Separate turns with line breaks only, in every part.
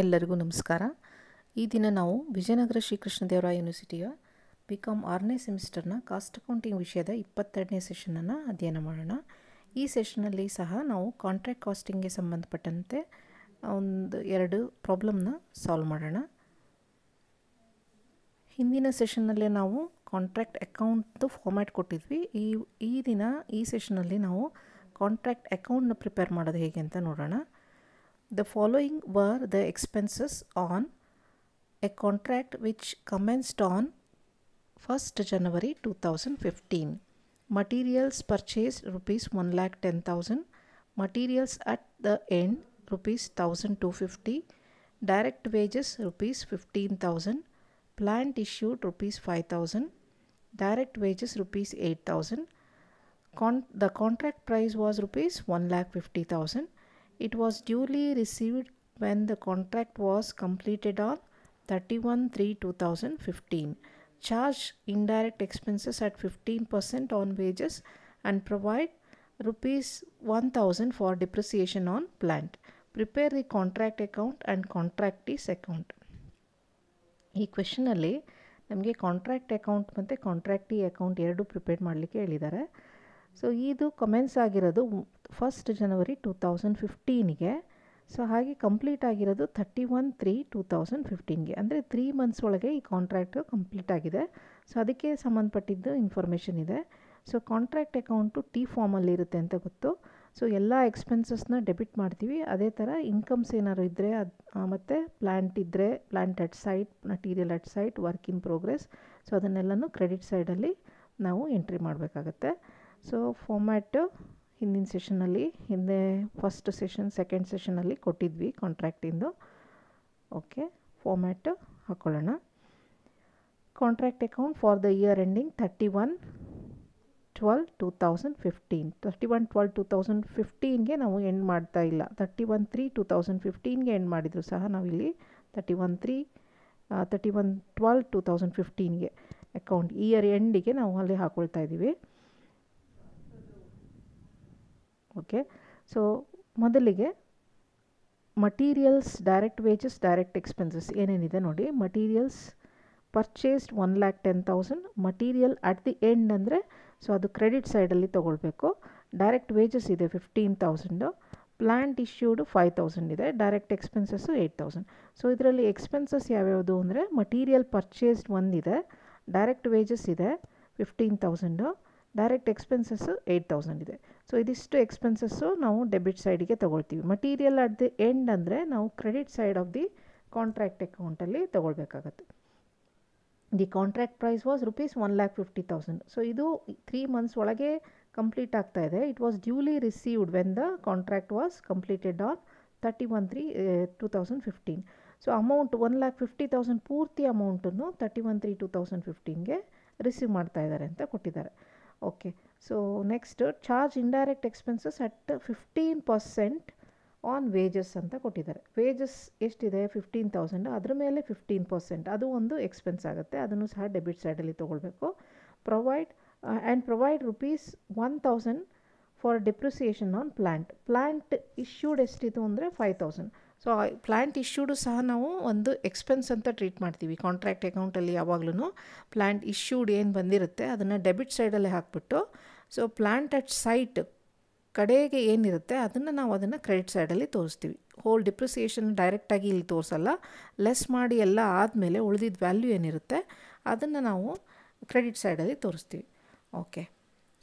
ಎಲ್ಲರಿಗೂ ನಮಸ್ಕಾರ. ಈ ದಿನ ನಾವು ವಿಜಯನಗರ ಶ್ರೀಕೃಷ್ಣದೇವರಾಯ ಯೂನಿವರ್ಸಿಟಿಯ ಬಿ ಕಾಮ್ ಆರನೇ ಸೆಮಿಸ್ಟರ್ನ ಕಾಸ್ಟ್ ಅಕೌಂಟಿಂಗ್ ವಿಷಯದ ಇಪ್ಪತ್ತೆರಡನೇ ಸೆಷನನ್ನು ಅಧ್ಯಯನ ಮಾಡೋಣ. ಈ ಸೆಷನಲ್ಲಿ ಸಹ ನಾವು ಕಾಂಟ್ರಾಕ್ಟ್ ಕಾಸ್ಟಿಂಗ್ಗೆ ಸಂಬಂಧಪಟ್ಟಂತೆ ಒಂದು ಎರಡು ಪ್ರಾಬ್ಲಮ್ನ ಸಾಲ್ವ್ ಮಾಡೋಣ. ಹಿಂದಿನ ಸೆಷನ್ನಲ್ಲೇ ನಾವು ಕಾಂಟ್ರಾಕ್ಟ್ ಅಕೌಂಟ್ದು ಫಾರ್ಮ್ಯಾಟ್ ಕೊಟ್ಟಿದ್ವಿ. ಈ ಈ ದಿನ ಈ ಸೆಷನಲ್ಲಿ ನಾವು ಕಾಂಟ್ರಾಕ್ಟ್ ಅಕೌಂಟ್ನ ಪ್ರಿಪೇರ್ ಮಾಡೋದು ಹೇಗೆ ಅಂತ ನೋಡೋಣ. The following were the expenses on a contract which commenced on 1st January 2015. Materials purchased rupees 1,10,000. Materials at the end rupees 1,250. Direct wages rupees 15,000. Plant issued rupees 5,000. Direct wages rupees 8,000. Con- the contract price was rupees 1,50,000. It was duly received when the contract was completed on 31 3 2015. Charge indirect expenses at 15% on wages and provide rupees 1000 for depreciation on plant. Prepare the contract account and contractees account. ಈ ಕ್ವೆಶನಲ್ಲಿ ನಮಗೆ contract account ಮತ್ತು ಕಾಂಟ್ರಾಕ್ಟಿ account ಎರಡು prepare ಮಾಡಲಿಕ್ಕೆ ಹೇಳಿದ್ದಾರೆ so ಇದು comments ಆಗಿರೋದು first ಜನವರಿ two thousand ಫಿಫ್ಟೀನಿಗೆ so ಹಾಗೆ ಕಂಪ್ಲೀಟ್ ಆಗಿರೋದು thirty one three two thousand ಫಿಫ್ಟೀನ್ಗೆ ಅಂದರೆ ತ್ರೀ ಮಂತ್ಸ್ ಒಳಗೆ ಈ ಕಾಂಟ್ರಾಕ್ಟು ಕಂಪ್ಲೀಟ್ ಆಗಿದೆ. ಸೊ ಅದಕ್ಕೆ ಸಂಬಂಧಪಟ್ಟಿದ್ದು ಇನ್ಫಾರ್ಮೇಷನ್ ಇದೆ. ಸೊ ಕಾಂಟ್ರಾಕ್ಟ್ ಅಕೌಂಟು ಟಿ ಫಾರ್ಮಲ್ಲಿ ಇರುತ್ತೆ ಅಂತ ಗೊತ್ತು. ಸೊ ಎಲ್ಲ ಎಕ್ಸ್ಪೆನ್ಸಸ್ನ ಡೆಬಿಟ್ ಮಾಡ್ತೀವಿ. ಅದೇ ಥರ ಇನ್ಕಮ್ಸ್ ಏನಾದ್ರು ಇದ್ದರೆ ಅದು ಮತ್ತು ಪ್ಲ್ಯಾಂಟ್ ಇದ್ದರೆ plant at site material at site work in progress so ಅದನ್ನೆಲ್ಲನೂ credit ಸೈಡಲ್ಲಿ ನಾವು ಎಂಟ್ರಿ ಮಾಡಬೇಕಾಗತ್ತೆ. ಸೊ ಫಾರ್ಮ್ಯಾಟು ಹಿಂದಿನ ಸೆಷನಲ್ಲಿ ಹಿಂದೆ ಫಸ್ಟ್ ಸೆಷನ್ ಸೆಕೆಂಡ್ ಸೆಷನಲ್ಲಿ ಕೊಟ್ಟಿದ್ವಿ ಕಾಂಟ್ರ್ಯಾಕ್ಟಿಂದು ಓಕೆ ಫಾರ್ಮ್ಯಾಟ್ ಹಾಕ್ಕೊಳ್ಳೋಣ contract account for the year ending thirty one twelve two thousand fifteen thirty one twelve two thousand ಫಿಫ್ಟೀನ್ಗೆ ನಾವು ಎಂಡ್ ಮಾಡ್ತಾ ಇಲ್ಲ. Thirty one three two thousand ಫಿಫ್ಟೀನ್ಗೆ end ಮಾಡಿದ್ರು ಸಹ ನಾವಿಲ್ಲಿ. Thirty one three thirty one twelve two thousand ಫಿಫ್ಟೀನ್ಗೆ account year ಎಂಡಿಗೆ ನಾವು ಅಲ್ಲಿ ಹಾಕ್ಕೊಳ್ತಾ ಇದ್ದೀವಿ. ಓಕೆ ಸೊ ಮೊದಲಿಗೆ materials direct wages direct expenses ಏನೇನಿದೆ ನೋಡಿ. Materials purchased one lakh ten thousand material at the end ಅಂದರೆ ಸೊ ಅದು ಕ್ರೆಡಿಟ್ ಸೈಡಲ್ಲಿ ತೊಗೊಳ್ಬೇಕು. ಡೈರೆಕ್ಟ್ ವೇಜಸ್ ಇದೆ fifteen thousand plant issued five thousand ಇದೆ. Direct expenses eight thousand so ಇದರಲ್ಲಿ ಎಕ್ಸ್ಪೆನ್ಸಸ್ ಯಾವ್ಯಾವುದು ಅಂದರೆ ಮಟೀರಿಯಲ್ ಪರ್ಚೇಸ್ಡ್ ಒಂದಿದೆ. ಡೈರೆಕ್ಟ್ ವೇಜಸ್ ಇದೆ fifteen thousand direct expenses eight thousand ಇದೆ. ಸೊ ಇದಿಷ್ಟು ಎಕ್ಸ್ಪೆನ್ಸಸ್ಸು ನಾವು ಡೆಬಿಟ್ ಸೈಡಿಗೆ ತೊಗೊಳ್ತೀವಿ. ಮಟೀರಿಯಲ್ ಅಟ್ ದಿ ಎಂಡ್ ಅಂದರೆ ನಾವು credit side of the contract ಅಕೌಂಟಲ್ಲಿ ತೊಗೊಳ್ಬೇಕಾಗತ್ತೆ. The contract price was rupees one lakh fifty thousand so ಇದು ತ್ರೀ ಮಂತ್ಸ್ ಒಳಗೆ ಕಂಪ್ಲೀಟ್ ಆಗ್ತಾ ಇದೆ. It was duly received when the contract was completed on thirty one three two thousand fifteen so amount one lakh fifty thousand ಪೂರ್ತಿ ಅಮೌಂಟನ್ನು thirty one three two thousand ಫಿಫ್ಟೀನ್ಗೆ receive ಮಾಡ್ತಾ ಇದ್ದಾರೆ ಅಂತ ಕೊಟ್ಟಿದ್ದಾರೆ. Okay so next charge indirect expenses at fifteen percent on wages ಅಂತ ಕೊಟ್ಟಿದ್ದಾರೆ. Wages ಎಷ್ಟಿದೆ? Fifteen thousand ಅದ್ರ ಮೇಲೆ ಫಿಫ್ಟೀನ್ ಪರ್ಸೆಂಟ್ ಅದು ಒಂದು ಎಕ್ಸ್ಪೆನ್ಸ್ ಆಗುತ್ತೆ. ಅದನ್ನು ಸಹ ಡೆಬಿಟ್ ಸೈಡಲ್ಲಿ ತೊಗೊಳ್ಬೇಕು. Provide and provide rupees one thousand for depreciation on plant plant issued ಎಷ್ಟಿತ್ತು ಅಂದರೆ five thousand so plant issued ಸಹ ನಾವು ಒಂದು ಎಕ್ಸ್ಪೆನ್ಸ್ ಅಂತ ಟ್ರೀಟ್ ಮಾಡ್ತೀವಿ. ಕಾಂಟ್ರಾಕ್ಟ್ ಅಕೌಂಟಲ್ಲಿ ಯಾವಾಗಲೂ ಪ್ಲ್ಯಾಂಟ್ ಇಶ್ಯೂಡ್ ಏನು ಬಂದಿರುತ್ತೆ, ಅದನ್ನು ಡೆಬಿಟ್ ಸೈಡಲ್ಲೇ ಹಾಕ್ಬಿಟ್ಟು ಸೊ ಪ್ಲ್ಯಾಂಟ್ ಅಟ್ ಸೈಟ್ ಕಡೆಗೆ ಏನಿರುತ್ತೆ, ಅದನ್ನು ನಾವು ಅದನ್ನು ಕ್ರೆಡಿಟ್ ಸೈಡಲ್ಲಿ ತೋರಿಸ್ತೀವಿ. ಹೋಲ್ ಡಿಪ್ರಿಸಿಯೇಷನ್ ಡೈರೆಕ್ಟಾಗಿ ಇಲ್ಲಿ ತೋರಿಸಲ್ಲ ಲೆಸ್ ಮಾಡಿ ಎಲ್ಲ ಆದಮೇಲೆ ಉಳಿದಿದ್ದ ವ್ಯಾಲ್ಯೂ ಏನಿರುತ್ತೆ, ಅದನ್ನು ನಾವು ಕ್ರೆಡಿಟ್ ಸೈಡಲ್ಲಿ ತೋರಿಸ್ತೀವಿ. Okay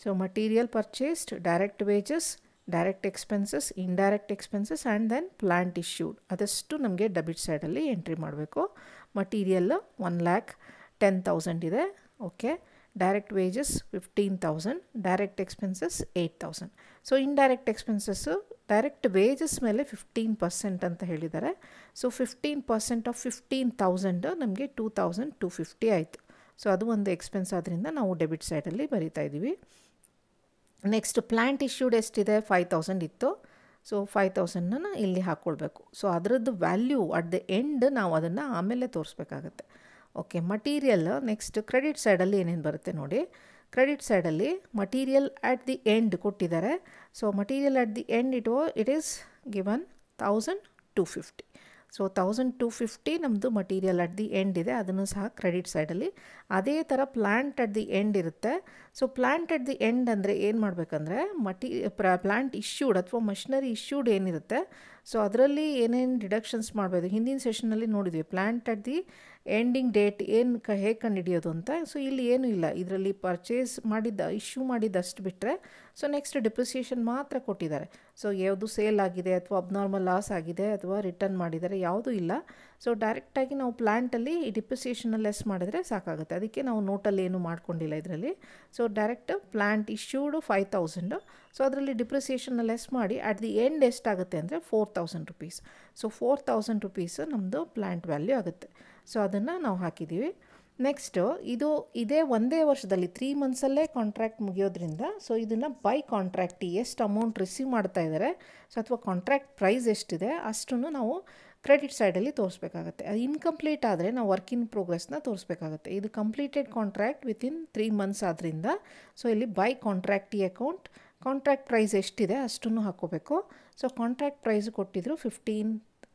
so material purchased direct wages direct expenses indirect expenses and then plant issued ಅದಷ್ಟು ನಮಗೆ ಡೆಬಿಟ್ ಸೈಡಲ್ಲಿ ಎಂಟ್ರಿ ಮಾಡಬೇಕು. Material one lakh ten thousand ಇದೆ. Okay direct wages fifteen thousand direct expenses eight thousand so indirect expenses direct wages ಮೇಲೆ fifteen percent ಅಂತ ಹೇಳಿದ್ದಾರೆ. So fifteen percent of fifteen thousand ನಮಗೆ two thousand two fifty ಆಯಿತು. So ಅದು ಒಂದು expense ಆದ್ದರಿಂದ ನಾವು ಡೆಬಿಟ್ ಸೈಡಲ್ಲಿ ಬರಿತಾ ಇದ್ದೀವಿ. ನೆಕ್ಸ್ಟ್ ಪ್ಲ್ಯಾಂಟ್ ಇಶ್ಯೂಡ್ ಎಷ್ಟಿದೆ ಫೈವ್ ತೌಸಂಡ್ ಇತ್ತು. ಸೊ ಫೈವ್ ತೌಸಂಡನ್ನ ಇಲ್ಲಿ ಹಾಕ್ಕೊಳ್ಬೇಕು ಸೊ ಅದರದ್ದು ವ್ಯಾಲ್ಯೂ ಅಟ್ ದ ಎಂಡ್ ನಾವು ಅದನ್ನು ಆಮೇಲೆ ತೋರಿಸ್ಬೇಕಾಗತ್ತೆ. ಓಕೆ ಮಟೀರಿಯಲ್ ನೆಕ್ಸ್ಟ್ ಕ್ರೆಡಿಟ್ ಸೈಡಲ್ಲಿ ಏನೇನು ಬರುತ್ತೆ ನೋಡಿ. ಕ್ರೆಡಿಟ್ ಸೈಡಲ್ಲಿ ಮಟೀರಿಯಲ್ ಅಟ್ ದಿ ಎಂಡ್ ಕೊಟ್ಟಿದ್ದಾರೆ. So material at the end it it is given thousand two fifty so thousand two fifty ನಮ್ಮದು ಮಟೀರಿಯಲ್ ಅಟ್ ದಿ ಎಂಡ್ ಇದೆ. ಅದನ್ನು ಸಹ ಕ್ರೆಡಿಟ್ ಸೈಡಲ್ಲಿ ಅದೇ ಥರ ಪ್ಲ್ಯಾಂಟ್ ಅಟ್ ದಿ ಎಂಡ್ ಇರುತ್ತೆ. So plant at the end ಅಂದರೆ ಏನು ಮಾಡಬೇಕಂದ್ರೆ ಮಟಿ ಪ್ಲ್ಯಾಂಟ್ ಇಶ್ಯೂಡ್ ಅಥವಾ ಮಷಿನರಿ ಇಶ್ಯೂಡ್ ಏನಿರುತ್ತೆ ಸೊ ಅದರಲ್ಲಿ ಏನೇನು ಡಿಡಕ್ಷನ್ಸ್ ಮಾಡಬೇಕು ಹಿಂದಿನ ಸೆಷನಲ್ಲಿ ನೋಡಿದ್ವಿ plant at the ending date ಏನು ಕ, ಹೇಗೆ ಕಂಡುಹಿಡಿಯೋದು ಅಂತ. ಸೊ ಇಲ್ಲಿ ಏನೂ ಇಲ್ಲ. ಇದರಲ್ಲಿ ಪರ್ಚೇಸ್ ಮಾಡಿದ್ದ ಇಶ್ಯೂ ಮಾಡಿದ್ದಷ್ಟು ಬಿಟ್ಟರೆ ಸೊ ನೆಕ್ಸ್ಟ್ ಡಿಪ್ರಿಸಿಯೇಷನ್ ಮಾತ್ರ ಕೊಟ್ಟಿದ್ದಾರೆ. ಸೊ ಯಾವುದು ಸೇಲ್ ಆಗಿದೆ ಅಥವಾ ಅಬ್ನಾರ್ಮಲ್ ಲಾಸ್ ಆಗಿದೆ ಅಥವಾ ರಿಟರ್ನ್ ಮಾಡಿದ್ದಾರೆ, ಯಾವುದೂ ಇಲ್ಲ. ಸೊ ಡೈರೆಕ್ಟಾಗಿ ನಾವು ಪ್ಲ್ಯಾಂಟಲ್ಲಿ ಈ ಡಿಪ್ರಿಸಿಯೇಷನ್ನ ಲೆಸ್ ಮಾಡಿದ್ರೆ ಸಾಕಾಗುತ್ತೆ. ಅದಕ್ಕೆ ನಾವು ನೋಟಲ್ಲಿ ಏನು ಮಾಡ್ಕೊಂಡಿಲ್ಲ ಇದರಲ್ಲಿ. So direct plant issued five thousand so ಅದರಲ್ಲಿ ಡಿಪ್ರಿಸಿಯೇಷನ್ನ ಲೆಸ್ ಮಾಡಿ ಅಟ್ ದಿ ಎಂಡ್ ಎಷ್ಟಾಗುತ್ತೆ ಅಂದರೆ four thousand rupees so four thousand rupees ನಮ್ಮದು ಪ್ಲ್ಯಾಂಟ್ ವ್ಯಾಲ್ಯೂ ಆಗುತ್ತೆ. ಸೊ ಅದನ್ನು ನಾವು ಹಾಕಿದ್ದೀವಿ ನೆಕ್ಸ್ಟು ಇದು ಇದೇ ಒಂದೇ ವರ್ಷದಲ್ಲಿ ತ್ರೀ ಮಂತ್ಸಲ್ಲೇ ಕಾಂಟ್ರಾಕ್ಟ್ ಮುಗಿಯೋದ್ರಿಂದ ಸೊ ಇದನ್ನು ಬೈ ಕಾಂಟ್ರಾಕ್ಟ್ ಎಷ್ಟು ಅಮೌಂಟ್ ರಿಸೀವ್ ಮಾಡ್ತಾ ಇದ್ದಾರೆ ಸೊ ಅಥವಾ ಕಾಂಟ್ರಾಕ್ಟ್ ಪ್ರೈಸ್ ಎಷ್ಟಿದೆ, ಅಷ್ಟನ್ನು ನಾವು ಕ್ರೆಡಿಟ್ ಸೈಡಲ್ಲಿ ತೋರಿಸ್ಬೇಕಾಗತ್ತೆ. ಅದು ಇನ್ಕಂಪ್ಲೀಟ್ ಆದರೆ ನಾವು ವರ್ಕ್ ಇನ್ ಪ್ರೋಗ್ರೆಸ್ನ ತೋರಿಸ್ಬೇಕಾಗತ್ತೆ. ಇದು completed contract within three months ಆದ್ದರಿಂದ ಸೊ ಇಲ್ಲಿ by contractee account contract price ಎಷ್ಟಿದೆ ಅಷ್ಟನ್ನು ಹಾಕೋಬೇಕು ಸೊ ಕಾಂಟ್ರಾಕ್ಟ್ ಪ್ರೈಸ್ ಕೊಟ್ಟಿದ್ರು fifteen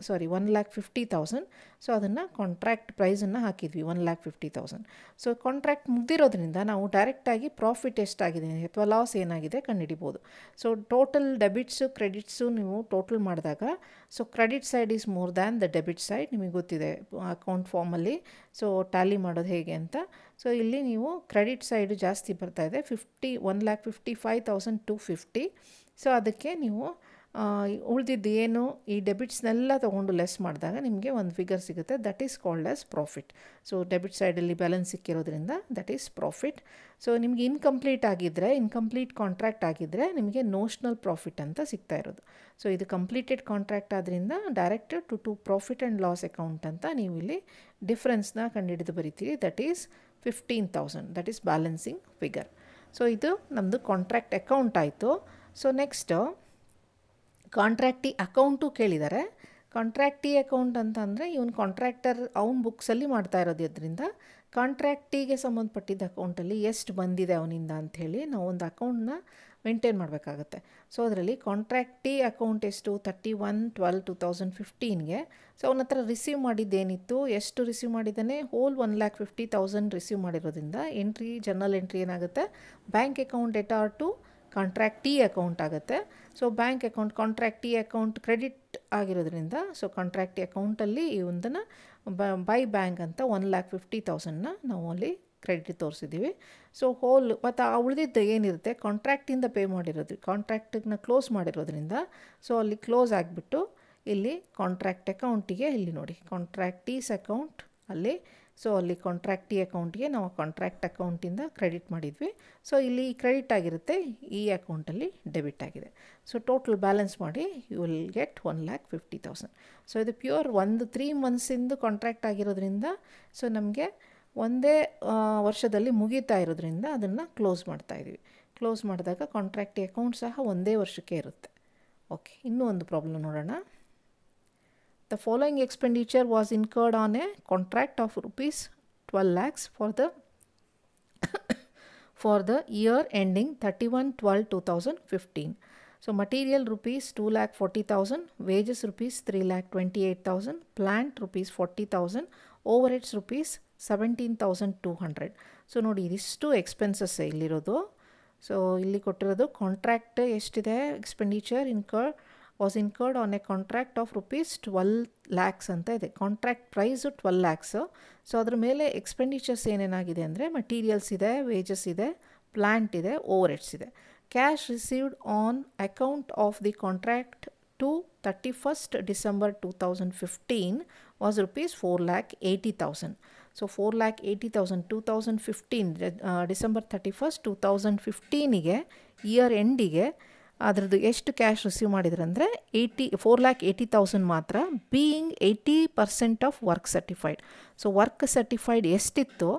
sorry one lakh fifty thousand so ಅದನ್ನು ಕಾಂಟ್ರಾಕ್ಟ್ ಪ್ರೈಸನ್ನು ಹಾಕಿದ್ವಿ one lakh fifty thousand so contract ಮುಗ್ದಿರೋದ್ರಿಂದ ನಾವು ಡೈರೆಕ್ಟಾಗಿ ಪ್ರಾಫಿಟ್ ಎಷ್ಟಾಗಿದೆ, ಅಥವಾ ಲಾಸ್ ಏನಾಗಿದೆ ಕಂಡುಹಿಡಿಬೋದು. ಸೊ ಟೋಟಲ್ ಡೆಬಿಟ್ಸು ಕ್ರೆಡಿಟ್ಸು ನೀವು ಟೋಟಲ್ ಮಾಡಿದಾಗ so credit side is more than the debit side ನಿಮಗೆ ಗೊತ್ತಿದೆ ಅಕೌಂಟ್ ಫಾರ್ಮಲ್ಲಿ ಸೊ ಟ್ಯಾಲಿ ಮಾಡೋದು ಹೇಗೆ ಅಂತ. ಸೊ ಇಲ್ಲಿ ನೀವು ಕ್ರೆಡಿಟ್ ಸೈಡು ಜಾಸ್ತಿ ಬರ್ತಾ ಇದೆ fifty one lakh fifty five thousand two fifty so ಅದಕ್ಕೆ ನೀವು ಉಳಿದಿದ್ದು ಏನು, ಈ ಡೆಬಿಟ್ಸ್ನೆಲ್ಲ ತೊಗೊಂಡು ಲೆಸ್ ಮಾಡಿದಾಗ ನಿಮಗೆ ಒಂದು ಫಿಗರ್ ಸಿಗುತ್ತೆ. That is called as profit so debit ಸೈಡಲ್ಲಿ ಬ್ಯಾಲೆನ್ಸ್ ಸಿಕ್ಕಿರೋದ್ರಿಂದ ದಟ್ ಈಸ್ ಪ್ರಾಫಿಟ್ ಸೊ ನಿಮಗೆ ಇನ್ಕಂಪ್ಲೀಟ್ ಆಗಿದ್ದರೆ ಇನ್ಕಂಪ್ಲೀಟ್ ಕಾಂಟ್ರಾಕ್ಟ್ ಆಗಿದ್ದರೆ ನಿಮಗೆ ನೋಷ್ನಲ್ ಪ್ರಾಫಿಟ್ ಅಂತ ಸಿಗ್ತಾ ಇರೋದು. ಸೊ ಇದು ಕಂಪ್ಲೀಟೆಡ್ ಕಾಂಟ್ರಾಕ್ಟ್ ಆದ್ದರಿಂದ direct to to profit and loss account ಅಂತ ನೀವು ಇಲ್ಲಿ ಡಿಫ್ರೆನ್ಸ್ನ ಕಂಡುಹಿಡಿದು ಬರಿತೀರಿ. That is fifteen thousand that is balancing figure so ಇದು ನಮ್ಮದು ಕಾಂಟ್ರಾಕ್ಟ್ ಅಕೌಂಟ್ ಆಯಿತು. ಸೊ ನೆಕ್ಸ್ಟು ಕಾಂಟ್ರಾಕ್ಟಿ ಅಕೌಂಟು ಕೇಳಿದ್ದಾರೆ ಕಾಂಟ್ರಾಕ್ಟಿ ಅಕೌಂಟ್ ಅಂತಂದರೆ ಇವನು ಕಾಂಟ್ರಾಕ್ಟರ್ ಅವ್ನ ಬುಕ್ಸಲ್ಲಿ ಮಾಡ್ತಾ ಇರೋದ್ರಿಂದ ಕಾಂಟ್ರಾಕ್ಟಿಗೆ ಸಂಬಂಧಪಟ್ಟಿದ್ದ ಅಕೌಂಟಲ್ಲಿ ಎಷ್ಟು ಬಂದಿದೆ ಅವನಿಂದ ಅಂಥೇಳಿ ನಾವು ಒಂದು ಅಕೌಂಟ್ನ ಮೇಂಟೈನ್ ಮಾಡಬೇಕಾಗತ್ತೆ. ಸೊ ಅದರಲ್ಲಿ ಕಾಂಟ್ರಾಕ್ಟಿ ಅಕೌಂಟ್ ಎಷ್ಟು? Thirty one twelve two thousand ಫಿಫ್ಟೀನ್ಗೆ so ಅವನ ಹತ್ರ ರಿಸೀವ್ ಮಾಡಿದ್ದೇನಿತ್ತು? ಎಷ್ಟು ರಿಸೀವ್ ಮಾಡಿದ್ದಾನೆ? Whole one lakh fifty thousand receive ಮಾಡಿರೋದ್ರಿಂದ ಎಂಟ್ರಿ ಜರ್ನಲ್ ಎಂಟ್ರಿ ಏನಾಗುತ್ತೆ? Bank account ಡೆಟಾ to contractee account ಆಗುತ್ತೆ. So bank account contractee account credit ಆಗಿರೋದ್ರಿಂದ ಸೊ ಕಾಂಟ್ರಾಕ್ಟಿ ಅಕೌಂಟಲ್ಲಿ ಈ ಒಂದನ್ನು ಬೈ ಬ್ಯಾಂಕ್ ಅಂತ ಒನ್ ಲ್ಯಾಕ್ ಫಿಫ್ಟಿ ತೌಸಂಡನ್ನ ನಾವು ಅಲ್ಲಿ ಕ್ರೆಡಿಟ್ ತೋರಿಸಿದ್ದೀವಿ ಸೊ ಹೋಲ್ ಮತ್ತು ಆ ಉಳಿದಿದ್ದು ಏನಿರುತ್ತೆ ಕಾಂಟ್ರಾಕ್ಟಿಂದ ಪೇ ಮಾಡಿರೋದು ಕಾಂಟ್ರಾಕ್ಟನ್ನ ಕ್ಲೋಸ್ ಮಾಡಿರೋದ್ರಿಂದ ಸೊ ಅಲ್ಲಿ ಕ್ಲೋಸ್ ಆಗಿಬಿಟ್ಟು ಇಲ್ಲಿ ಕಾಂಟ್ರಾಕ್ಟ್ ಅಕೌಂಟಿಗೆ ಇಲ್ಲಿ ನೋಡಿ ಕಾಂಟ್ರಾಕ್ಟೀಸ್ ಅಕೌಂಟ್ ಅಲ್ಲಿ ಸೊ ಅಲ್ಲಿ ಕಾಂಟ್ರಾಕ್ಟಿ ಅಕೌಂಟ್ಗೆ ನಾವು ಕಾಂಟ್ರಾಕ್ಟ್ ಅಕೌಂಟಿಂದ ಕ್ರೆಡಿಟ್ ಮಾಡಿದ್ವಿ. ಸೊ ಇಲ್ಲಿ ಕ್ರೆಡಿಟ್ ಆಗಿರುತ್ತೆ, ಈ ಅಕೌಂಟಲ್ಲಿ ಡೆಬಿಟ್ ಆಗಿದೆ. ಸೊ ಟೋಟಲ್ ಬ್ಯಾಲೆನ್ಸ್ ಮಾಡಿ you will get one lakh fifty thousand so ಇದು ಪ್ಯೂರ್ ಒಂದು ತ್ರೀ ಮಂತ್ಸಿಂದು ಕಾಂಟ್ರಾಕ್ಟ್ ಆಗಿರೋದ್ರಿಂದ ಸೊ ನಮಗೆ ಒಂದೇ ವರ್ಷದಲ್ಲಿ ಮುಗೀತಾ ಇರೋದ್ರಿಂದ ಅದನ್ನು ಕ್ಲೋಸ್ ಮಾಡ್ತಾ ಇದ್ದೀವಿ. ಕ್ಲೋಸ್ ಮಾಡಿದಾಗ ಕಾಂಟ್ರಾಕ್ಟಿ ಅಕೌಂಟ್ ಸಹ ಒಂದೇ ವರ್ಷಕ್ಕೆ ಇರುತ್ತೆ. ಓಕೆ ಇನ್ನೂ ಒಂದು ಪ್ರಾಬ್ಲಮ್ ನೋಡೋಣ. The following expenditure was incurred on a contract of rupees 12 lakhs for the for the year ending 31 12 2015 so material rupees 2 lakh 40000 wages rupees 3 lakh 28000 plant rupees 40000 overheads rupees 17200 so ನೋಡಿ ಇದಿಷ್ಟು expenses ಇಲ್ಲಿರೋದು so ಇಲ್ಲಿ ಕೊಟ್ಟಿರೋದು contract ಎಷ್ಟಿದೆ expenditure incur was incurred on a contract of rupees twelve lakhs ಅಂತ ಇದೆ. Contract price twelve lakhs so ಅದ್ರ ಮೇಲೆ ಎಕ್ಸ್ಪೆಂಡಿಚರ್ಸ್ ಏನೇನಾಗಿದೆ ಅಂದರೆ ಮಟೀರಿಯಲ್ಸ್ ಇದೆ ವೇಜಸ್ ಇದೆ ಪ್ಲ್ಯಾಂಟ್ ಇದೆ ಓವರ್ ಹೆಡ್ಸ್ ಇದೆ. Cash received on account of the contract to thirty first December two thousand fifteen was rupees four lakh eighty thousand so four lakh eighty thousand two thousand fifteen December thirty first two thousand ಫಿಫ್ಟೀನಿಗೆ year ಎಂಡಿಗೆ ಅದರದ್ದು ಎಷ್ಟು cash receive ಮಾಡಿದ್ರಂದರೆ eighty four lakh eighty thousand ಮಾತ್ರ being eighty percent of work certified so work certified ಎಷ್ಟಿತ್ತು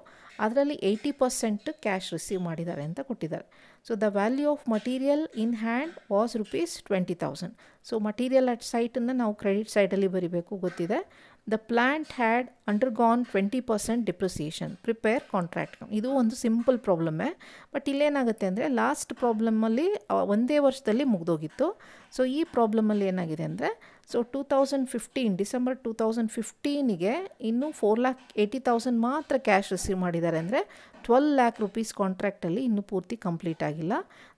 ಅದರಲ್ಲಿ eighty percent cash receive ಮಾಡಿದ್ದಾರೆ ಅಂತ ಕೊಟ್ಟಿದ್ದಾರೆ. So the value of material in hand was rupees twenty thousand so material at ಸೈಟನ್ನು ನಾವು credit ಸೈಡಲ್ಲಿ ಬರೀಬೇಕು ಗೊತ್ತಿದೆ. The plant had undergone twenty percent depreciation prepare contract ಇದು ಒಂದು ಸಿಂಪಲ್ ಪ್ರಾಬ್ಲಮ್ಮೇ ಬಟ್ ಇಲ್ಲೇನಾಗುತ್ತೆ ಅಂದರೆ ಲಾಸ್ಟ್ ಪ್ರಾಬ್ಲಮಲ್ಲಿ ಒಂದೇ ವರ್ಷದಲ್ಲಿ ಮುಗ್ದೋಗಿತ್ತು. ಸೊ ಈ ಪ್ರಾಬ್ಲಮಲ್ಲಿ ಏನಾಗಿದೆ ಅಂದರೆ so two thousand fifteen December two thousand ಫಿಫ್ಟೀನಿಗೆ ಇನ್ನೂ ಫೋರ್ ಲ್ಯಾಕ್ ಏಯ್ಟಿ ತೌಸಂಡ್ ಮಾತ್ರ ಕ್ಯಾಶ್ ರಿಸೀವ್ ಮಾಡಿದ್ದಾರೆ ಅಂದರೆ ಟ್ವೆಲ್ ಲ್ಯಾಕ್ ರುಪೀಸ್ ಕಾಂಟ್ರಾಕ್ಟಲ್ಲಿ ಇನ್ನೂ ಪೂರ್ತಿ ಕಂಪ್ಲೀಟ್ ಆಗಿಲ್ಲ.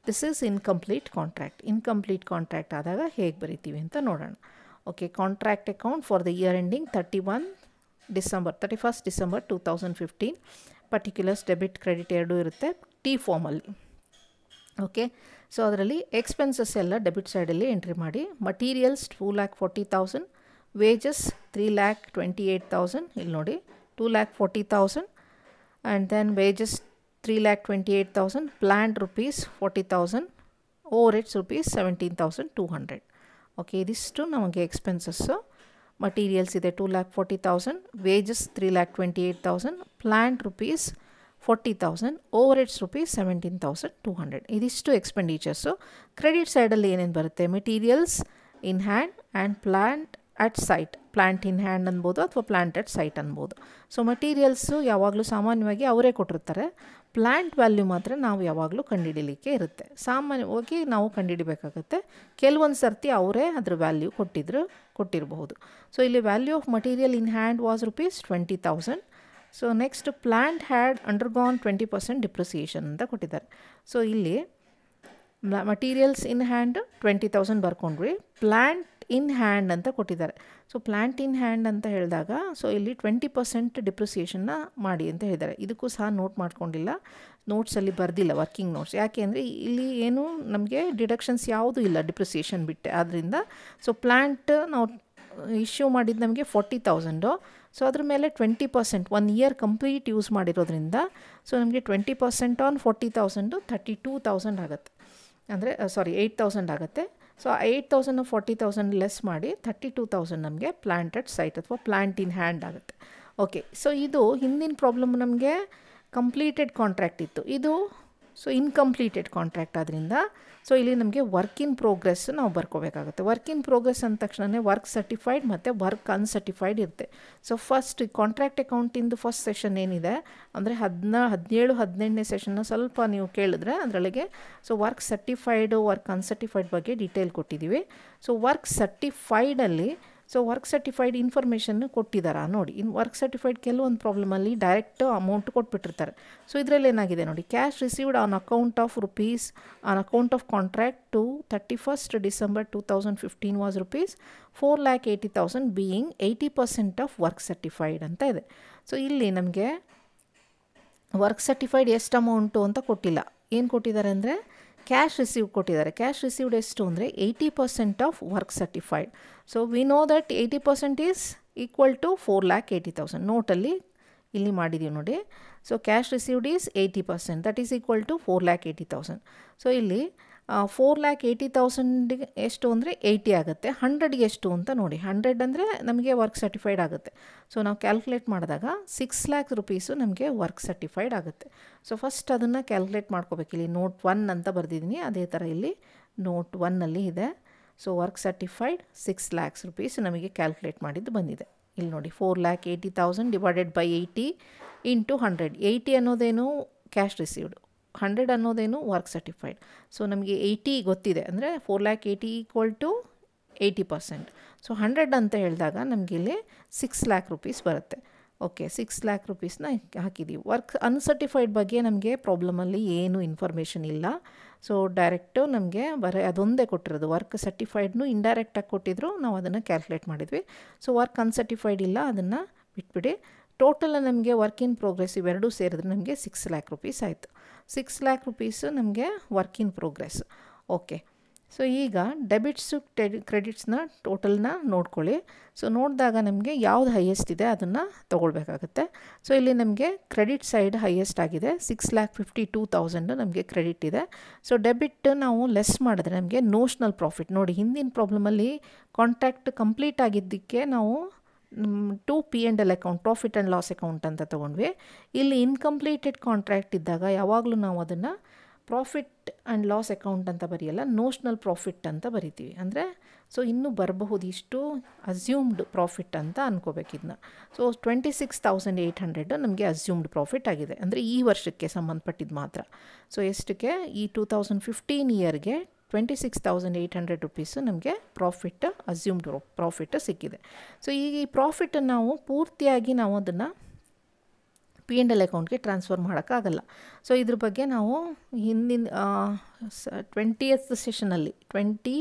This is incomplete contract incomplete contract ಆದಾಗ ಹೇಗೆ ಬರಿತೀವಿ ಅಂತ ನೋಡೋಣ. Okay contract account for the year ending thirty one December thirty first December two thousand fifteen particulars debit credit ಎರಡೂ ಇರುತ್ತೆ ಟಿ ಫಾರ್ಮಲ್ಲಿ ಓಕೆ ಸೊ ಅದರಲ್ಲಿ ಎಕ್ಸ್ಪೆನ್ಸಸ್ ಎಲ್ಲ ಡೆಬಿಟ್ ಸೈಡಲ್ಲಿ ಎಂಟ್ರಿ ಮಾಡಿ materials two lakh forty thousand wages three lakh twenty eight thousand ಇಲ್ಲಿ ನೋಡಿ two lakh forty thousand and then wages three lakh twenty eight thousand plant rupees forty thousand overheads rupees seventeen thousand two hundred okay ಇದಿಷ್ಟು ನಮಗೆ expenses materials ಇದೆ two lakh forty thousand wages three lakh twenty eight thousand plant rupees forty thousand overheads rupees seventeen thousand two hundred ಇದಿಷ್ಟು expenditures credit ಸೈಡಲ್ಲಿ ಏನೇನು ಬರುತ್ತೆ? Materials in hand and plant at site plant in hand ಅನ್ಬೋದು ಅಥವಾ plant at site ಅನ್ಬೋದು. So materials ಯಾವಾಗಲೂ ಸಾಮಾನ್ಯವಾಗಿ ಅವರೇ ಕೊಟ್ಟಿರ್ತಾರೆ. ಪ್ಲ್ಯಾಂಟ್ ವ್ಯಾಲ್ಯೂ ಮಾತ್ರ ನಾವು ಯಾವಾಗಲೂ ಕಂಡುಹಿಡಿಲಿಕ್ಕೆ ಇರುತ್ತೆ. ಸಾಮಾನ್ಯವಾಗಿ ನಾವು ಕಂಡುಹಿಡಿಬೇಕಾಗತ್ತೆ ಕೆಲವೊಂದು ಸರ್ತಿ ಅವರೇ ಅದ್ರ ವ್ಯಾಲ್ಯೂ ಕೊಟ್ಟಿದ್ರು, ಕೊಟ್ಟಿರಬಹುದು. ಸೊ ಇಲ್ಲಿ value of material in hand was rupees twenty thousand so next plant had undergone twenty percent depreciation ಅಂತ ಕೊಟ್ಟಿದ್ದಾರೆ. ಸೊ ಇಲ್ಲಿ materials in hand twenty thousand ಬರ್ಕೊಂಡ್ರಿ plant in hand ಅಂತ ಕೊಟ್ಟಿದ್ದಾರೆ. ಸೊ ಪ್ಲ್ಯಾಂಟ್ ಇನ್ ಹ್ಯಾಂಡ್ ಅಂತ ಹೇಳಿದಾಗ so ಇಲ್ಲಿ twenty percent ಡಿಪ್ರಿಸಿಯೇಷನ್ನ ಮಾಡಿ ಅಂತ ಹೇಳಿದ್ದಾರೆ. ಇದಕ್ಕೂ ಸಹ ನೋಟ್ ಮಾಡ್ಕೊಂಡಿಲ್ಲ. ನೋಟ್ಸಲ್ಲಿ ಬರೆದಿಲ್ಲ ವರ್ಕಿಂಗ್ ನೋಟ್ಸ್ ಯಾಕೆ ಅಂದರೆ ಇಲ್ಲಿ ಏನು ನಮಗೆ ಡಿಡಕ್ಷನ್ಸ್ ಯಾವುದೂ ಇಲ್ಲ ಡಿಪ್ರಿಸಿಯೇಷನ್ ಬಿಟ್ಟೆ. ಆದ್ದರಿಂದ ಸೊ ಪ್ಲ್ಯಾಂಟ್ ನಾವು ಇಶ್ಯೂ ಮಾಡಿದ್ದು ನಮಗೆ ಫೋರ್ಟಿ ತೌಸಂಡು ಸೊ ಅದ್ರ ಮೇಲೆ twenty percent one year complete use ಮಾಡಿರೋದ್ರಿಂದ ಸೊ ನಮಗೆ twenty percent on forty thousand thirty two thousand ಆಗುತ್ತೆ. ಅಂದರೆ ಸಾರಿ ಏಯ್ಟ್ ತೌಸಂಡ್ ಆಗುತ್ತೆ. So eight thousand forty thousand less ಮಾಡಿ ಥರ್ಟಿ ಟೂ ತೌಸಂಡ್ ನಮಗೆ ಪ್ಲಾಂಟೆಡ್ ಸೈಟ್ ಅಥವಾ ಪ್ಲಾಂಟ್ ಇನ್ ಹ್ಯಾಂಡ್ ಆಗುತ್ತೆ. Okay so ಇದು ಹಿಂದಿನ ಪ್ರಾಬ್ಲಮ್ ನಮಗೆ ಕಂಪ್ಲೀಟೆಡ್ ಕಾಂಟ್ರಾಕ್ಟ್ ಇತ್ತು. ಇದು ಸೊ ಇನ್ಕಂಪ್ಲೀಟೆಡ್ ಕಾಂಟ್ರ್ಯಾಕ್ಟ್ ಆದ್ದರಿಂದ ಸೊ ಇಲ್ಲಿ ನಮಗೆ ವರ್ಕ್ ಇನ್ ಪ್ರೋಗ್ರೆಸ್ ನಾವು ಬರ್ಕೋಬೇಕಾಗುತ್ತೆ. ವರ್ಕ್ ಇನ್ ಪ್ರೋಗ್ರೆಸ್ ಅಂದ ತಕ್ಷಣವೇ ವರ್ಕ್ ಸರ್ಟಿಫೈಡ್ ಮತ್ತು ವರ್ಕ್ ಅನ್ಸರ್ಟಿಫೈಡ್ ಇರುತ್ತೆ. ಸೊ ಫಸ್ಟ್ ಕಾಂಟ್ರಾಕ್ಟ್ ಅಕೌಂಟಿಂದು ಫಸ್ಟ್ ಸೆಷನ್ ಏನಿದೆ, ಅಂದರೆ ಹದಿನ, ಹದಿನೇಳು, ಹದಿನೆಂಟನೇ ಸೆಷನ್ನ ಸ್ವಲ್ಪ ನೀವು ಕೇಳಿದ್ರೆ ಅದರೊಳಗೆ so work certified work uncertified ಬಗ್ಗೆ ಡೀಟೇಲ್ ಕೊಟ್ಟಿದ್ದೀವಿ ಸೊ ವರ್ಕ್ ಸರ್ಟಿಫೈಡಲ್ಲಿ ಸೊ ವರ್ಕ್ ಸರ್ಟಿಫೈಡ್ ಇನ್ಫಾರ್ಮೇಷನ್ನು ಕೊಟ್ಟಿದ್ದಾರೆ ನೋಡಿ. ಇನ್ ವರ್ಕ್ ಸರ್ಟಿಫೈಡ್ ಕೆಲವೊಂದು ಪ್ರಾಬ್ಲಮಲ್ಲಿ ಡೈರೆಕ್ಟ್ ಅಮೌಂಟ್ ಕೊಟ್ಬಿಟ್ಟಿರ್ತಾರೆ. ಸೊ ಇದರಲ್ಲಿ ಏನಾಗಿದೆ ನೋಡಿ cash received on account of rupees on account of contract to thirty first December two thousand fifteen was rupees four lakh eighty thousand being eighty percent of work certified ಅಂತ ಇದೆ. So ಇಲ್ಲಿ ನಮಗೆ work certified ಎಷ್ಟು amount ಅಂತ ಕೊಟ್ಟಿಲ್ಲ. ಏನು ಕೊಟ್ಟಿದ್ದಾರೆ ಅಂದರೆ ಕ್ಯಾಶ್ ರಿಸೀವ್ ಕೊಟ್ಟಿದ್ದಾರೆ. ಕ್ಯಾಶ್ ರಿಸೀವ್ಡ್ ಎಷ್ಟು ಅಂದರೆ eighty percent of work certified so we know that eighty percent is equal to four lakh eighty thousand ನೋಟಲ್ಲಿ ಇಲ್ಲಿ ಮಾಡಿದ್ದೀವಿ ನೋಡಿ. So cash received is eighty percent that is equal to four lakh eighty thousand so ಇಲ್ಲಿ four lakh eighty ತೌಸಂಡಿಗೆ ಎಷ್ಟು ಅಂದರೆ eighty ಆಗುತ್ತೆ. ಹಂಡ್ರೆಡ್ಗೆ ಎಷ್ಟು ಅಂತ ನೋಡಿ. ಹಂಡ್ರೆಡ್ ಅಂದರೆ ನಮಗೆ ವರ್ಕ್ ಸರ್ಟಿಫೈಡ್ ಆಗುತ್ತೆ. ಸೊ ನಾವು ಕ್ಯಾಲ್ಕುಲೇಟ್ ಮಾಡಿದಾಗ ಸಿಕ್ಸ್ ಲ್ಯಾಕ್ ರುಪೀಸು ನಮಗೆ ವರ್ಕ್ ಸರ್ಟಿಫೈಡ್ ಆಗುತ್ತೆ. ಸೊ ಫಸ್ಟ್ ಅದನ್ನು ಕ್ಯಾಲ್ಕುಲೇಟ್ ಮಾಡ್ಕೋಬೇಕು. ಇಲ್ಲಿ ನೋಟ್ ಒನ್ ಅಂತ ಬರೆದಿದ್ದೀನಿ. ಅದೇ ಥರ ಇಲ್ಲಿ ನೋಟ್ ಒನ್ನಲ್ಲಿ ಇದೆ. So work certified six lakhs rupees ನಮಗೆ ಕ್ಯಾಲ್ಕುಲೇಟ್ ಮಾಡಿದ್ದು ಬಂದಿದೆ. ಇಲ್ಲಿ ನೋಡಿ four lakh eighty thousand divided by eighty into hundred eighty ಅನ್ನೋದೇನು cash received hundred ಅನ್ನೋದೇನು ವರ್ಕ್ ಸರ್ಟಿಫೈಡ್ ಸೊ ನಮಗೆ ಏಯ್ಟಿ ಗೊತ್ತಿದೆ, ಅಂದರೆ four lakh eighty equal to eighty percent so hundred ಅಂತ ಹೇಳಿದಾಗ ನಮಗೆ ಇಲ್ಲಿ ಸಿಕ್ಸ್ ಲ್ಯಾಕ್ ರುಪೀಸ್ ಬರುತ್ತೆ. ಓಕೆ ಸಿಕ್ಸ್ ಲ್ಯಾಕ್ ರುಪೀಸ್ನ ಹಾಕಿದ್ದೀವಿ ವರ್ಕ್ ಅನ್ಸರ್ಟಿಫೈಡ್ ಬಗ್ಗೆ ನಮಗೆ ಪ್ರಾಬ್ಲಮಲ್ಲಿ ಏನು ಇನ್ಫಾರ್ಮೇಷನ್ ಇಲ್ಲ. ಸೊ ಡೈರೆಕ್ಟು ನಮಗೆ ಬರ, ಅದೊಂದೇ ಕೊಟ್ಟಿರೋದು. ವರ್ಕ್ ಸರ್ಟಿಫೈಡ್ನು ಇಂಡೈರೆಕ್ಟಾಗಿ ಕೊಟ್ಟಿದ್ರು, ನಾವು ಅದನ್ನು ಕ್ಯಾಲ್ಕುಲೇಟ್ ಮಾಡಿದ್ವಿ. ಸೊ ವರ್ಕ್ ಅನ್ಸರ್ಟಿಫೈಡ್ ಇಲ್ಲ, ಅದನ್ನು ಬಿಟ್ಬಿಡಿ. ಟೋಟಲ್ ನಮಗೆ ವರ್ಕ್ ಇನ್ ಪ್ರೋಗ್ರೆಸ್ ಇವೆರಡೂ ಸೇರಿದ್ರೆ ನಮಗೆ ಸಿಕ್ಸ್ ಲ್ಯಾಕ್ ರುಪೀಸ್ ಆಯಿತು. ಸಿಕ್ಸ್ ಲ್ಯಾಕ್ ರುಪೀಸು ನಮಗೆ work in progress okay so ಈಗ ಡೆಬಿಟ್ಸು ಟೆಡ್ ಕ್ರೆಡಿಟ್ಸ್ನ ಟೋಟಲ್ನ ನೋಡ್ಕೊಳ್ಳಿ. ಸೊ ನೋಡಿದಾಗ ನಮಗೆ ಯಾವ್ದು ಹೈಯೆಸ್ಟ್ ಇದೆ ಅದನ್ನು ತೊಗೊಳ್ಬೇಕಾಗುತ್ತೆ. ಸೊ ಇಲ್ಲಿ ನಮಗೆ ಕ್ರೆಡಿಟ್ ಸೈಡ್ ಹೈಯೆಸ್ಟ್ ಆಗಿದೆ. Six lakh fifty two thousand ನಮಗೆ ಕ್ರೆಡಿಟ್ ಇದೆ. ಸೊ ಡೆಬಿಟ್ ನಾವು ಲೆಸ್ ಮಾಡಿದ್ರೆ ನಮಗೆ ನೋಷ್ನಲ್ ಪ್ರಾಫಿಟ್ ನೋಡಿ, ಹಿಂದಿನ ಪ್ರಾಬ್ಲಮಲ್ಲಿ ಕಾಂಟ್ಯಾಕ್ಟ್ ಕಂಪ್ಲೀಟ್ ಆಗಿದ್ದಕ್ಕೆ ನಾವು to P and L account profit and loss account ಅಂತ ತೊಗೊಂಡ್ವಿ. ಇಲ್ಲಿ ಇನ್ಕಂಪ್ಲೀಟೆಡ್ ಕಾಂಟ್ರಾಕ್ಟ್ ಇದ್ದಾಗ ಯಾವಾಗಲೂ ನಾವು ಅದನ್ನು ಪ್ರಾಫಿಟ್ ಆ್ಯಂಡ್ ಲಾಸ್ ಅಕೌಂಟ್ ಅಂತ ಬರೆಯಲ್ಲ ನೋಷ್ನಲ್ ಪ್ರಾಫಿಟ್ ಅಂತ ಬರಿತೀವಿ. ಅಂದರೆ ಸೊ ಇನ್ನೂ ಬರಬಹುದು ಇಷ್ಟು ಅಸ್ಯೂಮ್ಡ್ ಪ್ರಾಫಿಟ್ ಅಂತ ಅನ್ಕೋಬೇಕು ಇದನ್ನ so twenty six thousand eight hundred ನಮಗೆ ಅಸ್ಯೂಮ್ಡ್ ಪ್ರಾಫಿಟ್ ಆಗಿದೆ. ಅಂದರೆ ಈ ವರ್ಷಕ್ಕೆ ಸಂಬಂಧಪಟ್ಟಿದ್ದು ಮಾತ್ರ. ಸೊ ಎಷ್ಟಕ್ಕೆ? ಈ ಟೂ ತೌಸಂಡ್ ಫಿಫ್ಟೀನ್ ಇಯರ್ಗೆ twenty six thousand eight hundred rupees ನಮಗೆ ಪ್ರಾಫಿಟ್ ಅಸ್ಯೂಮ್ಡ್ ಪ್ರಾಫಿಟ್ ಸಿಕ್ಕಿದೆ. ಸೊ ಈಗ ಈ ಪ್ರಾಫಿಟ್ ನಾವು ಪೂರ್ತಿಯಾಗಿ ನಾವು ಅದನ್ನು ಪಿ ಎನ್ ಎಲ್ ಅಕೌಂಟ್ಗೆ ಟ್ರಾನ್ಸ್ಫರ್ ಮಾಡೋಕ್ಕಾಗಲ್ಲ. ಸೊ ಇದ್ರ ಬಗ್ಗೆ ನಾವು ಹಿಂದಿನ ಟ್ವೆಂಟಿಯತ್ ಸೆಷನಲ್ಲಿ ಟ್ವೆಂಟಿ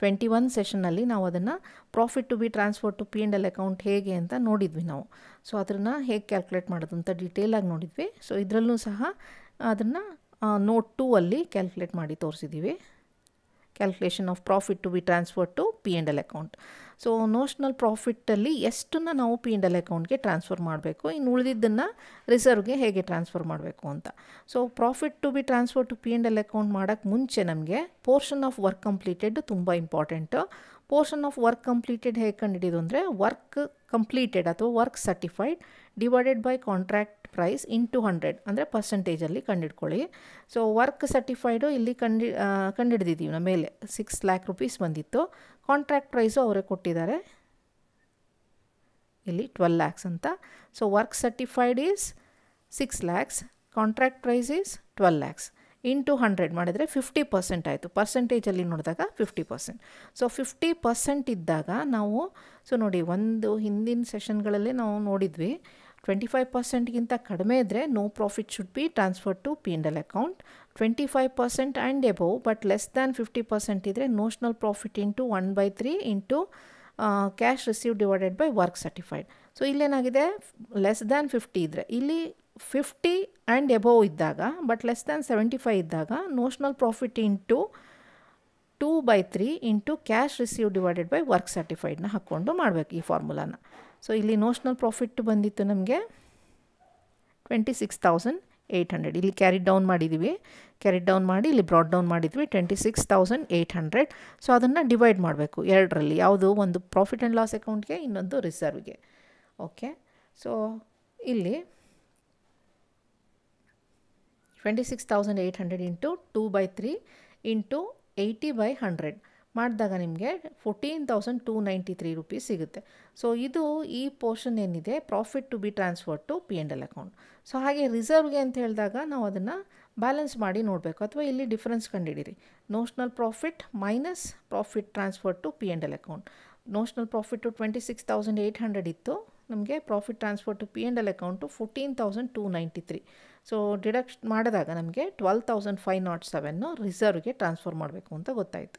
ಟ್ವೆಂಟಿ ಒನ್ ಸೆಷನಲ್ಲಿ ನಾವು ಅದನ್ನು profit to be transfer to P and L account ಹೇಗೆ ಅಂತ ನೋಡಿದ್ವಿ ನಾವು. ಸೊ ಅದನ್ನು ಹೇಗೆ ಕ್ಯಾಲ್ಕುಲೇಟ್ ಮಾಡೋದು ಅಂತ ಡೀಟೇಲಾಗಿ ನೋಡಿದ್ವಿ. ಸೊ ಇದರಲ್ಲೂ ಸಹ ಅದನ್ನು ನೋಟ್ ಟೂ ಅಲ್ಲಿ ಕ್ಯಾಲ್ಕುಲೇಟ್ ಮಾಡಿ ತೋರಿಸಿದ್ದೀವಿ calculation of profit to be transfer to P and L account so notional ಪ್ರಾಫಿಟ್ಟಲ್ಲಿ ಎಷ್ಟನ್ನು ನಾವು ಪಿ ಎಲ್ ಅಕೌಂಟ್ಗೆ ಟ್ರಾನ್ಸ್ಫರ್ ಮಾಡಬೇಕು? ಇನ್ನು ಉಳಿದಿದ್ದನ್ನು ರಿಸರ್ವ್ಗೆ ಹೇಗೆ ಟ್ರಾನ್ಸ್ಫರ್ ಮಾಡಬೇಕು ಅಂತ? So profit to be transfer to P L account ಮಾಡೋಕ್ಕೆ ಮುಂಚೆ ನಮಗೆ ಪೋರ್ಷನ್ ಆಫ್ ವರ್ಕ್ ಕಂಪ್ಲೀಟೆಡ್ ತುಂಬ important portion of work completed ಹೇಗೆ ಕಂಡುಹಿಡಿಯೋದು ಅಂದರೆ ವರ್ಕ್ ಕಂಪ್ಲೀಟೆಡ್ ಅಥವಾ work certified divided by contract price into hundred ಅಂದರೆ ಪರ್ಸೆಂಟೇಜಲ್ಲಿ ಕಂಡಿಡ್ಕೊಳ್ಳಿ. ಸೊ ವರ್ಕ್ ಸರ್ಟಿಫೈಡು ಇಲ್ಲಿ ಕಂಡು ಕಂಡಿಡ್ದಿದ್ದೀವಿ ನಮ್ಮ ಮೇಲೆ. ಸಿಕ್ಸ್ ಲ್ಯಾಕ್ ರುಪೀಸ್ ಬಂದಿತ್ತು. ಕಾಂಟ್ರಾಕ್ಟ್ ಪ್ರೈಸು ಅವರೇ ಕೊಟ್ಟಿದ್ದಾರೆ. ಇಲ್ಲಿ ಟ್ವೆಲ್ ಲ್ಯಾಕ್ಸ್ ಅಂತ. So work certified is six lakhs contract price is twelve lakhs into hundred ಮಾಡಿದರೆ ಫಿಫ್ಟಿ ಪರ್ಸೆಂಟ್ ಆಯಿತು. ಪರ್ಸೆಂಟೇಜಲ್ಲಿ ನೋಡಿದಾಗ fifty percent so fifty percent ಇದ್ದಾಗ ನಾವು ಸೊ ನೋಡಿ ಒಂದು ಹಿಂದಿನ ಸೆಷನ್ಗಳಲ್ಲೇ ನಾವು ನೋಡಿದ್ವಿ ಟ್ವೆಂಟಿ ಫೈವ್ ಪರ್ಸೆಂಟ್ಗಿಂತ ಕಡಿಮೆ ಇದ್ದರೆ no profit should be transfer to P and L account twenty five percent and above but less than fifty percent ಇದ್ದರೆ notional profit into one by three into cash receive divided by work certified so ಇಲ್ಲೇನಾಗಿದೆ? Less than fifty ಇದ್ದರೆ ಇಲ್ಲಿ fifty and above ಇದ್ದಾಗ but less than seventy five ಇದ್ದಾಗ notional profit into two by three into cash receive divided by work ಸರ್ಟಿಫೈಡ್ನ ಹಾಕ್ಕೊಂಡು ಮಾಡಬೇಕು ಈ ಫಾರ್ಮುಲಾನ so ಇಲ್ಲಿ notional profit ಬಂದಿತ್ತು ನಮಗೆ twenty six thousand eight hundred ಇಲ್ಲಿ ಕ್ಯಾರಿ ಡೌನ್ ಮಾಡಿದ್ದೀವಿ ಕ್ಯಾರಿ ಡೌನ್ ಮಾಡಿ ಇಲ್ಲಿ ಬ್ರಾಡ್ ಡೌನ್ ಮಾಡಿದ್ವಿ twenty six thousand eight hundred so ಅದನ್ನು ಡಿವೈಡ್ ಮಾಡಬೇಕು ಎರಡರಲ್ಲಿ. ಯಾವುದು? ಒಂದು ಪ್ರಾಫಿಟ್ ಆ್ಯಂಡ್ ಲಾಸ್ ಅಕೌಂಟ್ಗೆ ಇನ್ನೊಂದು ರಿಸರ್ವ್ಗೆ ಓಕೆ ಸೊ ಇಲ್ಲಿ twenty six thousand eight hundred into two eighty by hundred ಮಾಡಿದಾಗ ನಿಮಗೆ fourteen thousand two ninety three rupees ಸಿಗುತ್ತೆ. ಸೊ ಇದು ಈ ಪೋರ್ಷನ್ ಏನಿದೆ profit to be transfer to P and L account so ಹಾಗೆ ರಿಸರ್ವ್ಗೆ ಅಂತ ಹೇಳಿದಾಗ ನಾವು ಅದನ್ನು ಬ್ಯಾಲೆನ್ಸ್ ಮಾಡಿ ನೋಡಬೇಕು. ಅಥವಾ ಇಲ್ಲಿ difference ಕಂಡುಹಿಡಿರಿ notional profit minus profit transfer to P and L account notional profit twenty six thousand eight hundred ಇತ್ತು. ನಮಗೆ profit transfer to P and L account fourteen thousand two ninety three so deduction ಮಾಡಿದಾಗ ನಮಗೆ twelve thousand five nought seven ರಿಸರ್ವ್ಗೆ transfer ಮಾಡಬೇಕು ಅಂತ ಗೊತ್ತಾಯಿತು.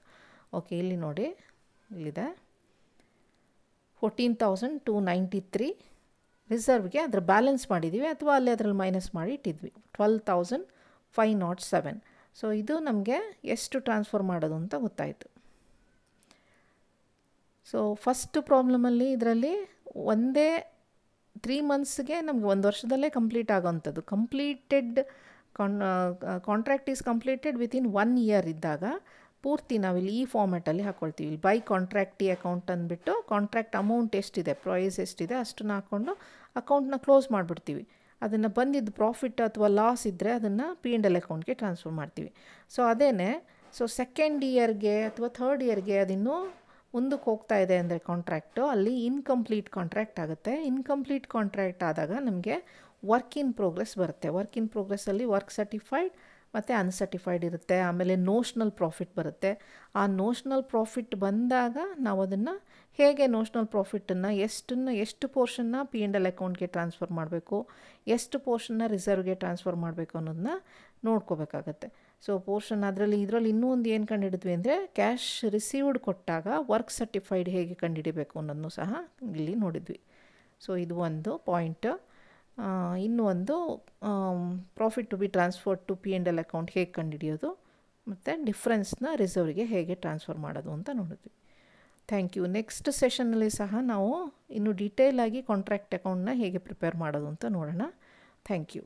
Okay ಇಲ್ಲಿ ನೋಡಿ, ಇಲ್ಲಿದೆ. Fourteen thousand two ninety three ರಿಸರ್ವ್ಗೆ ಅದ್ರ ಬ್ಯಾಲೆನ್ಸ್ ಮಾಡಿದ್ದೀವಿ ಅಥವಾ ಅಲ್ಲಿ ಅದರಲ್ಲಿ ಮೈನಸ್ ಮಾಡಿ ಇಟ್ಟಿದ್ವಿ. Twelve thousand five nought seven so ಇದು ನಮಗೆ ಎಷ್ಟು ಟ್ರಾನ್ಸ್ಫರ್ ಮಾಡೋದು ಅಂತ ಗೊತ್ತಾಯಿತು. ಸೊ ಫಸ್ಟ್ ಪ್ರಾಬ್ಲಮಲ್ಲಿ ಇದರಲ್ಲಿ ಒಂದೇ ತ್ರೀ ಮಂತ್ಸ್ಗೆ ನಮಗೆ ಒಂದು ವರ್ಷದಲ್ಲೇ complete ಆಗೋವಂಥದ್ದು completed con contract is completed within one year ಇದ್ದಾಗ ಪೂರ್ತಿ ನಾವಿಲ್ಲಿ ಈ ಫಾರ್ಮ್ಯಾಟಲ್ಲಿ ಹಾಕ್ಕೊಳ್ತೀವಿ ಇಲ್ಲಿ ಬೈ ಕಾಂಟ್ರಾಕ್ಟಿ ಅಕೌಂಟ್ ಅಂದ್ಬಿಟ್ಟು ಕಾಂಟ್ರಾಕ್ಟ್ ಅಮೌಂಟ್ ಎಷ್ಟಿದೆ ಪ್ರೈಸ್ ಎಷ್ಟಿದೆ ಅಷ್ಟನ್ನು ಹಾಕ್ಕೊಂಡು ಅಕೌಂಟ್ನ ಕ್ಲೋಸ್ ಮಾಡಿಬಿಡ್ತೀವಿ. ಅದನ್ನು ಬಂದಿದ್ದು ಪ್ರಾಫಿಟ್ ಅಥವಾ ಲಾಸ್ ಇದ್ದರೆ ಅದನ್ನು ಪಿ ಎಂಡ್ ಎಲ್ ಅಕೌಂಟ್ಗೆ ಟ್ರಾನ್ಸ್ಫರ್ ಮಾಡ್ತೀವಿ ಸೊ ಅದೇ ಸೊ ಸೆಕೆಂಡ್ ಇಯರ್ಗೆ ಅಥವಾ ಥರ್ಡ್ ಇಯರ್ಗೆ ಅದಿನ್ನೂ ಮುಂದಕ್ಕೆ ಹೋಗ್ತಾ ಇದೆ ಅಂದರೆ ಕಾಂಟ್ರ್ಯಾಕ್ಟು ಅಲ್ಲಿ ಇನ್ಕಂಪ್ಲೀಟ್ ಕಾಂಟ್ರ್ಯಾಕ್ಟ್ ಆಗುತ್ತೆ. ಇನ್ಕಂಪ್ಲೀಟ್ ಕಾಂಟ್ರ್ಯಾಕ್ಟ್ ಆದಾಗ ನಮಗೆ ವರ್ಕ್ ಇನ್ ಪ್ರೋಗ್ರೆಸ್ ಬರುತ್ತೆ. ವರ್ಕ್ ಇನ್ ಪ್ರೋಗ್ರೆಸ್ಸಲ್ಲಿ ವರ್ಕ್ ಸರ್ಟಿಫೈಡ್ ಮತ್ತು ಅನ್ಸರ್ಟಿಫೈಡ್ ಇರುತ್ತೆ. ಆಮೇಲೆ ನೋಷ್ನಲ್ ಪ್ರಾಫಿಟ್ ಬರುತ್ತೆ. ಆ ನೋಷ್ನಲ್ ಪ್ರಾಫಿಟ್ ಬಂದಾಗ ನಾವು ಅದನ್ನು ಹೇಗೆ ನೋಷ್ನಲ್ ಪ್ರಾಫಿಟನ್ನು ಎಷ್ಟನ್ನು, ಎಷ್ಟು ಪೋರ್ಷನ್ನ ಪಿ ಎಂಡ್ ಎಲ್ ಅಕೌಂಟ್ಗೆ ಟ್ರಾನ್ಸ್ಫರ್ ಮಾಡಬೇಕು, ಎಷ್ಟು ಪೋರ್ಷನ್ನ ರಿಸರ್ವ್ಗೆ ಟ್ರಾನ್ಸ್ಫರ್ ಮಾಡಬೇಕು ಅನ್ನೋದನ್ನ ನೋಡ್ಕೋಬೇಕಾಗತ್ತೆ. ಸೊ ಪೋರ್ಷನ್ ಅದರಲ್ಲಿ, ಇದರಲ್ಲಿ ಇನ್ನೂ ಒಂದು ಏನು ಕಂಡುಹಿಡಿದ್ವಿ ಅಂದರೆ ಕ್ಯಾಶ್ ರಿಸೀವ್ಡ್ ಕೊಟ್ಟಾಗ ವರ್ಕ್ ಸರ್ಟಿಫೈಡ್ ಹೇಗೆ ಕಂಡುಹಿಡಿಬೇಕು ಅನ್ನೋದನ್ನು ಸಹ ಇಲ್ಲಿ ನೋಡಿದ್ವಿ. ಸೊ ಇದು ಒಂದು ಪಾಯಿಂಟ್ ಇನ್ನೂ ಒಂದು profit to be transfer to P and L account ಹೇಗೆ ಕಂಡುಹಿಡಿಯೋದು ಮತ್ತು ಡಿಫ್ರೆನ್ಸ್ನ ರಿಸರ್ವ್ಗೆ ಹೇಗೆ ಟ್ರಾನ್ಸ್ಫರ್ ಮಾಡೋದು ಅಂತ ನೋಡಿದ್ವಿ. ಥ್ಯಾಂಕ್ ಯು ನೆಕ್ಸ್ಟ್ ಸೆಷನ್ನಲ್ಲಿ ಸಹ ನಾವು ಇನ್ನು ಡೀಟೇಲಾಗಿ ಕಾಂಟ್ರಾಕ್ಟ್ ಅಕೌಂಟ್ನ ಹೇಗೆ ಪ್ರಿಪೇರ್ ಮಾಡೋದು ಅಂತ ನೋಡೋಣ. Thank you